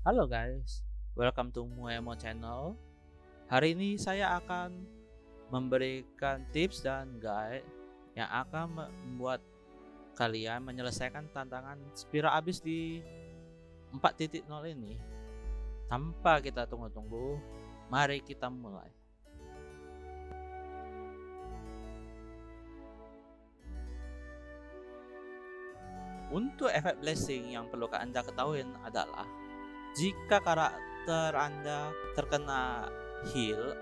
Halo guys, welcome to Muemo Channel. Hari ini saya akan memberikan tips dan guide yang akan membuat kalian menyelesaikan tantangan Spira Abyss di 4.0 ini. Tanpa kita tunggu-tunggu, mari kita mulai. Untuk efek blessing yang perlu Anda ketahui adalah jika karakter Anda terkena heal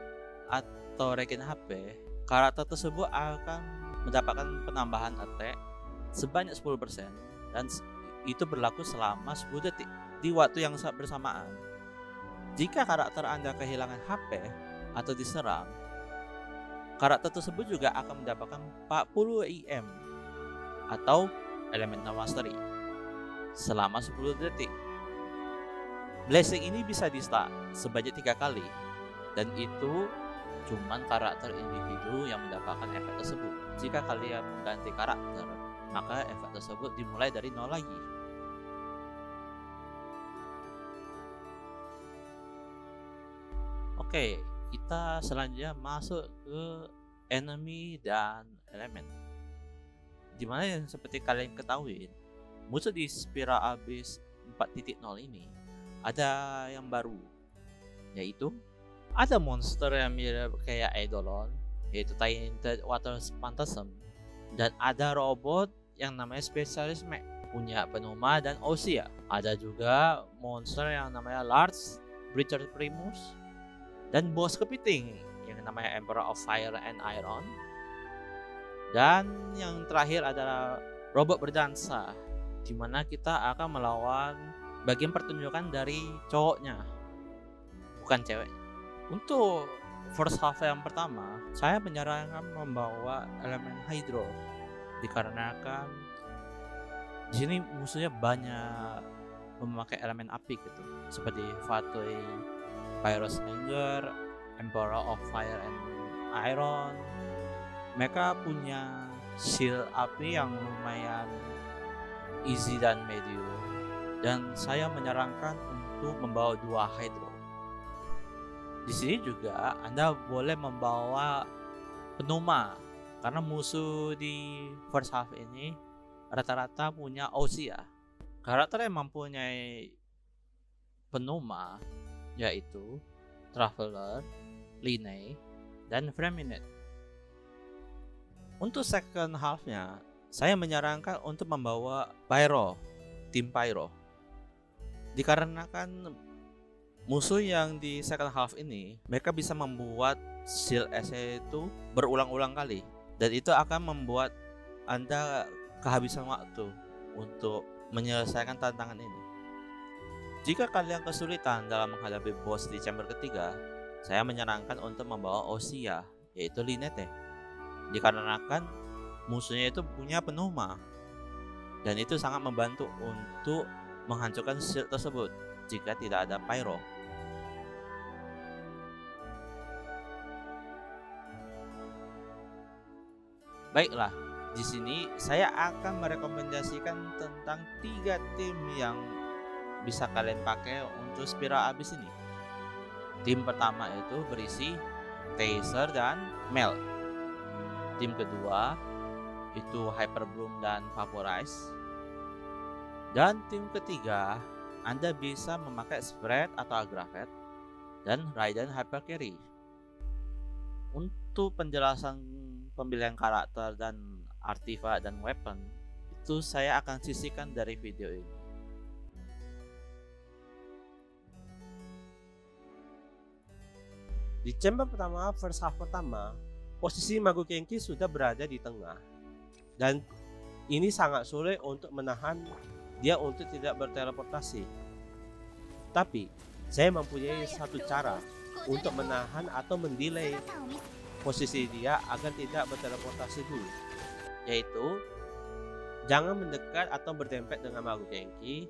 atau regen HP, karakter tersebut akan mendapatkan penambahan attack sebanyak 10% dan itu berlaku selama 10 detik di waktu yang bersamaan. Jika karakter Anda kehilangan HP atau diserang, karakter tersebut juga akan mendapatkan 40 IM atau elemental mastery selama 10 detik. Blessing ini bisa di start sebanyak tiga kali dan itu cuman karakter individu yang mendapatkan efek tersebut. Jika kalian mengganti karakter, maka efek tersebut dimulai dari nol lagi. Oke, kita selanjutnya masuk ke enemy dan elemen. Di mana yang seperti kalian ketahui, musuh di Spira Abyss 4.0 ini ada yang baru yaitu ada monster yang mirip kayak Eidolon yaitu Tainted Water Phantasm. Dan ada robot yang namanya Specialist Mech punya Penuma dan Osia ada juga monster yang namanya Lars Breacher Primus dan bos kepiting yang namanya Emperor of Fire and Iron. Dan yang terakhir adalah robot berdansa di mana kita akan melawan bagian pertunjukan dari cowoknya bukan cewek. Untuk first half yang pertama saya menyarankan membawa elemen hydro. Dikarenakan di sini musuhnya banyak memakai elemen api gitu seperti Fatui Pyros Anger Emperor of Fire and Iron. Mereka punya shield api yang lumayan easy dan medium dan saya menyarankan untuk membawa dua hydro. Di sini juga Anda boleh membawa penuma karena musuh di first half ini rata-rata punya Osia. Karakter yang mempunyai penuma yaitu Traveler, Line, dan Freminute. Untuk second halfnya, saya menyarankan untuk membawa Pyro, tim Pyro dikarenakan musuh yang di second half ini mereka bisa membuat shield SE itu berulang-ulang kali. Dan itu akan membuat anda kehabisan waktu untuk menyelesaikan tantangan ini. Jika kalian kesulitan dalam menghadapi boss di chamber ketiga saya menyarankan untuk membawa Osia yaitu Linete dikarenakan musuhnya itu punya penuma dan itu sangat membantu untuk menghancurkan shield tersebut jika tidak ada pyro. Baiklah, di sini saya akan merekomendasikan tentang tiga tim yang bisa kalian pakai untuk Spira Abyss ini. Tim pertama itu berisi Taser dan Mel. Tim kedua itu Hyper Bloom dan Vaporize. Dan tim ketiga, Anda bisa memakai Spread atau Aggravate dan Raiden Hyper Carry. Untuk penjelasan pemilihan karakter dan artifact dan weapon, itu saya akan sisihkan dari video ini. Di chamber pertama, first half pertama, posisi Mago Kenki sudah berada di tengah. Dan ini sangat sulit untuk menahan dia untuk tidak berteleportasi. Tapi saya mempunyai satu cara untuk menahan atau mendelay posisi dia agar tidak berteleportasi dulu, yaitu jangan mendekat atau berdempet dengan Magu Genki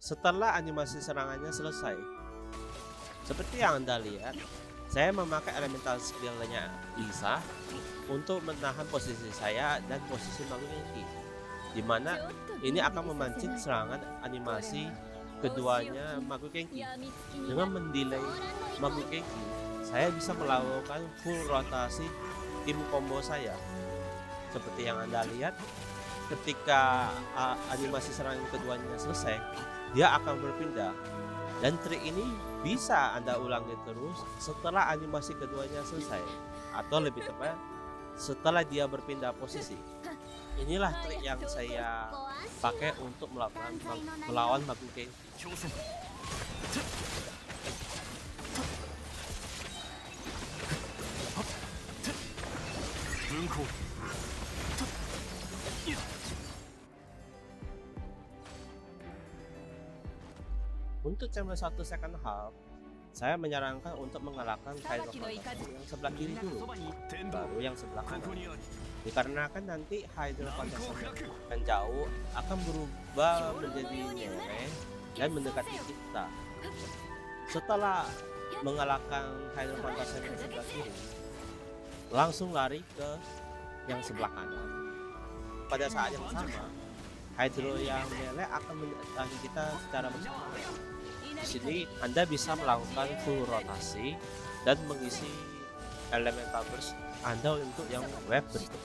setelah animasi serangannya selesai. Seperti yang Anda lihat, saya memakai elemental skillnya Lisa untuk menahan posisi saya dan posisi Magu Genki, di mana ini akan memancing serangan animasi keduanya Magu Kenki. Dengan mendelay Magu Kenki, saya bisa melakukan full rotasi tim combo saya. Seperti yang Anda lihat, ketika animasi serangan keduanya selesai, dia akan berpindah. Dan trik ini bisa Anda ulangi terus setelah animasi keduanya selesai atau lebih tepat setelah dia berpindah posisi inilah trik yang saya pakai untuk melakukan melawan Bakuke. Untuk channel satu second half, saya menyarankan untuk mengalahkan Kairo yang sebelah kiri dulu, baru yang sebelah kanan. Ya, dikarenakan nanti hydro contestant yang jauh akan berubah menjadi nyere dan mendekati kita setelah mengalahkan hydro yang sebelah kiri langsung lari ke yang sebelah kanan. Pada saat yang sama hydro yang mele akan mendekati kita secara bersama di sini anda bisa melakukan full rotasi dan mengisi elemen Tabers Anda untuk yang web berikut.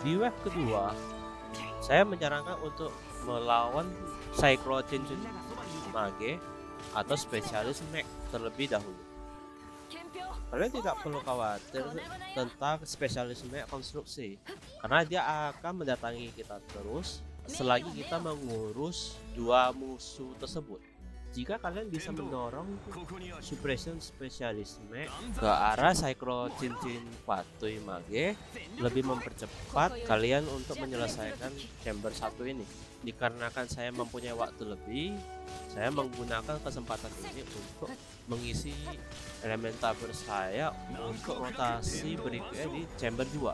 Di web kedua, saya menyarankan untuk melawan Cyclotine Mage atau spesialis Mech terlebih dahulu. Kalian tidak perlu khawatir tentang spesialis Mech konstruksi, karena dia akan mendatangi kita terus selagi kita mengurus dua musuh tersebut jika kalian bisa mendorong suppression Specialist ke arah Cyclo Cincin Patuy Mage lebih mempercepat kalian untuk menyelesaikan chamber satu ini. Dikarenakan saya mempunyai waktu lebih saya menggunakan kesempatan ini untuk mengisi elemen tabur saya untuk rotasi berikutnya di chamber 2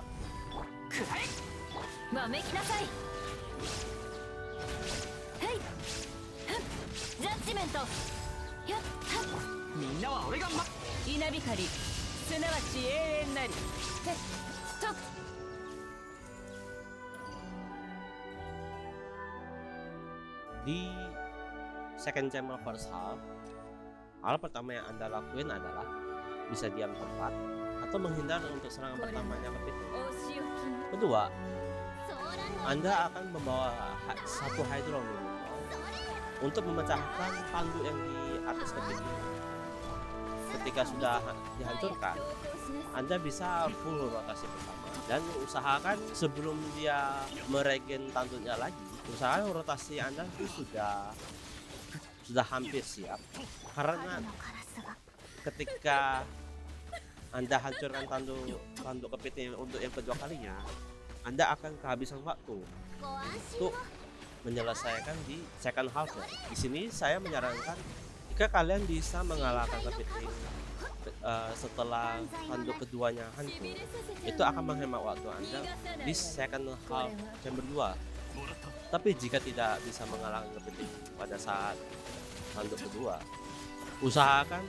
ジャッジメントやっはっみんなは俺がま稲光すなわち永遠なりてと Di second chamber first half, hal pertama yang anda lakuin adalah bisa diam tempat atau menghindar untuk serangan pertamanya ke pintu. お仕置き Kedua, Anda akan membawa ha- satu hydro minimal untuk memecahkan tanduk yang di atas keping ini. Ketika sudah ha- dihancurkan, Anda bisa full rotasi pertama. Dan usahakan sebelum dia meregen tanduknya lagi, usahakan rotasi Anda itu sudah sudah hampir siap. Karena ketika anda hancurkan tanduk tanduk kepiting untuk yang kedua kalinya, Anda akan kehabisan waktu. Untuk menyelesaikan di second half ya. Di sini saya menyarankan jika kalian bisa mengalahkan kepiting eh, setelah tanduk keduanya hancur, itu akan menghemat waktu Anda di second half chamber 2. Tapi jika tidak bisa mengalahkan kepiting pada saat tanduk kedua, usahakan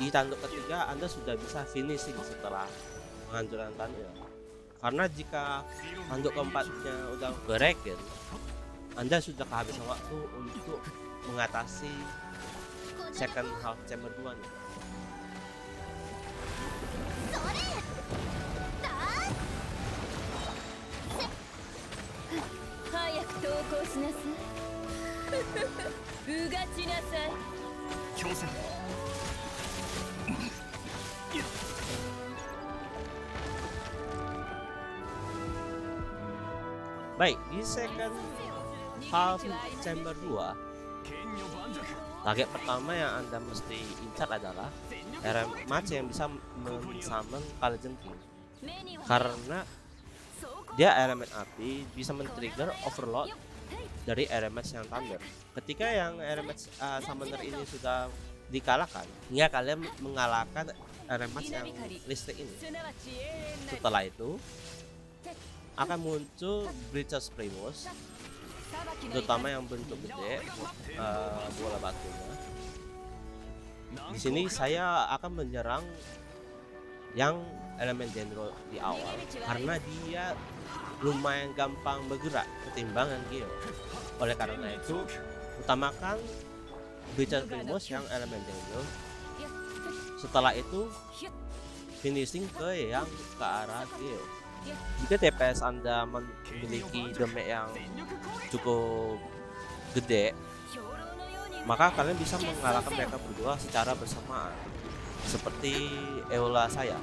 di tanduk ketiga Anda sudah bisa finishing setelah penghancuran tanduk. Karena jika tanduk keempatnya udah beregen, anda sudah kehabisan waktu untuk mengatasi second half chamber 2 nih. Baik, di second half chamber 2 target pertama yang anda mesti incar adalah RM match yang bisa men-summon Paladin karena dia elemen api bisa men-trigger overload dari RMS yang thunder. Ketika yang RMS uh, summoner ah, ini sudah dikalahkan hingga kalian mengalahkan RMS yang listrik ini. Setelah itu akan muncul Bridges Primus terutama yang bentuk gede eh, bola batunya. Di sini saya akan menyerang yang elemen dendro di awal karena dia lumayan gampang bergerak ketimbang yang Geo. Oleh karena itu, utamakan Bicara Primus yang elemen dendro. Setelah itu finishing ke yang ke arah Geo. Iya. Jika TPS Anda memiliki damage yang cukup gede, maka kalian bisa mengalahkan mereka berdua secara bersamaan, seperti Eula saya.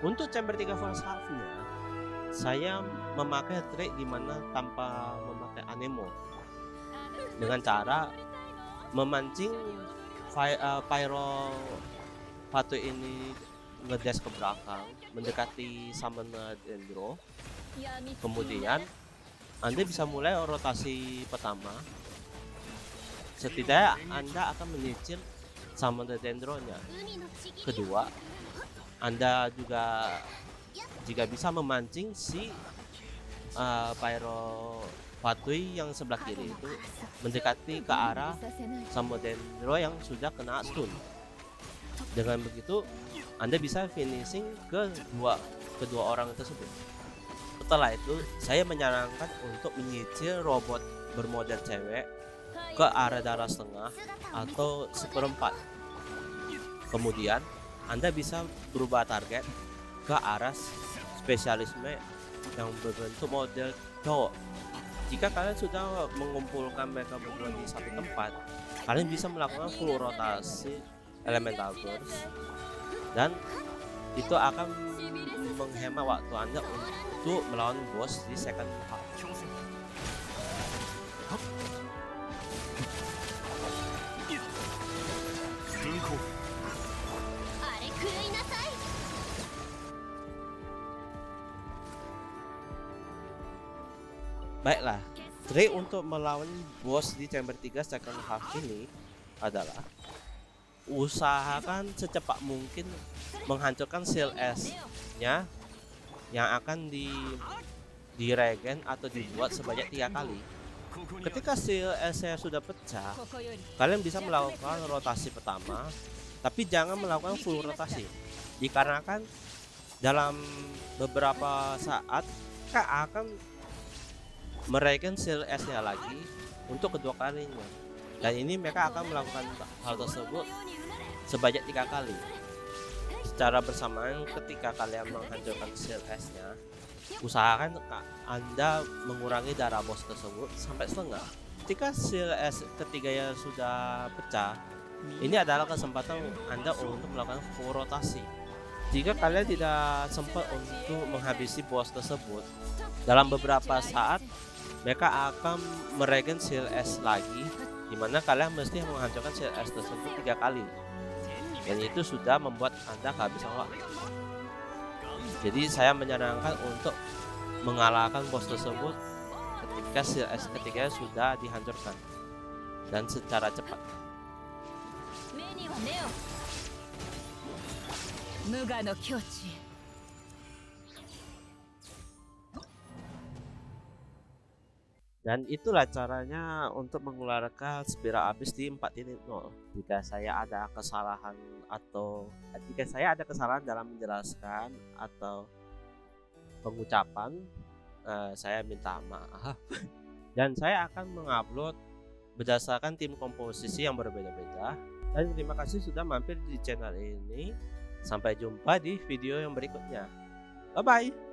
Untuk chamber 3 first ya, saya memakai trik di mana tanpa memakai anemo dengan cara memancing uh, Pyro Fatu ini ngedes ke belakang mendekati Summoner Dendro kemudian Anda bisa mulai rotasi pertama. Setidaknya Anda akan menyicil Summoner Dendronya kedua Anda juga jika bisa memancing si uh, Pyro Fatui yang sebelah kiri itu mendekati ke arah Samudendro yang sudah kena stun. Dengan begitu, Anda bisa finishing ke dua kedua orang tersebut. Setelah itu, saya menyarankan untuk menyicil robot bermodel cewek ke arah darah setengah atau seperempat. Kemudian, Anda bisa berubah target ke arah spesialisme yang berbentuk model cowok jika kalian sudah mengumpulkan mereka berdua di satu tempat, kalian bisa melakukan full rotasi elemental burst dan itu akan menghemat waktu anda untuk melawan bos di second. 強 Baiklah, Dre untuk melawan bos di chamber 3 second half ini adalah usahakan secepat mungkin menghancurkan seal S nya yang akan di diregen atau dibuat sebanyak tiga kali. Ketika seal S nya sudah pecah kalian bisa melakukan rotasi pertama tapi jangan melakukan full rotasi. Dikarenakan dalam beberapa saat akan meregen seal S-nya lagi untuk kedua kalinya. Dan ini mereka akan melakukan hal tersebut sebanyak tiga kali. Secara bersamaan ketika kalian menghancurkan seal S-nya, usahakan ka- Anda mengurangi darah bos tersebut sampai setengah. Ketika seal S ketiganya sudah pecah, ini adalah kesempatan Anda untuk melakukan full rotasi. Jika kalian tidak sempat untuk menghabisi bos tersebut, dalam beberapa saat mereka akan meregen seal S lagi di mana kalian mesti menghancurkan seal S tersebut tiga kali. Dan itu sudah membuat anda kehabisan waktu. Jadi saya menyarankan untuk mengalahkan bos tersebut ketika seal S ketiga sudah dihancurkan. Dan secara cepat. Muga no kyochi. Dan itulah caranya untuk mengeluarkan Spira Abyss di 4.0. Jika saya ada kesalahan atau jika saya ada kesalahan dalam menjelaskan atau pengucapan, eh, saya minta maaf. Dan saya akan mengupload berdasarkan tim komposisi yang berbeda-beda. Dan terima kasih sudah mampir di channel ini. Sampai jumpa di video yang berikutnya. Bye bye.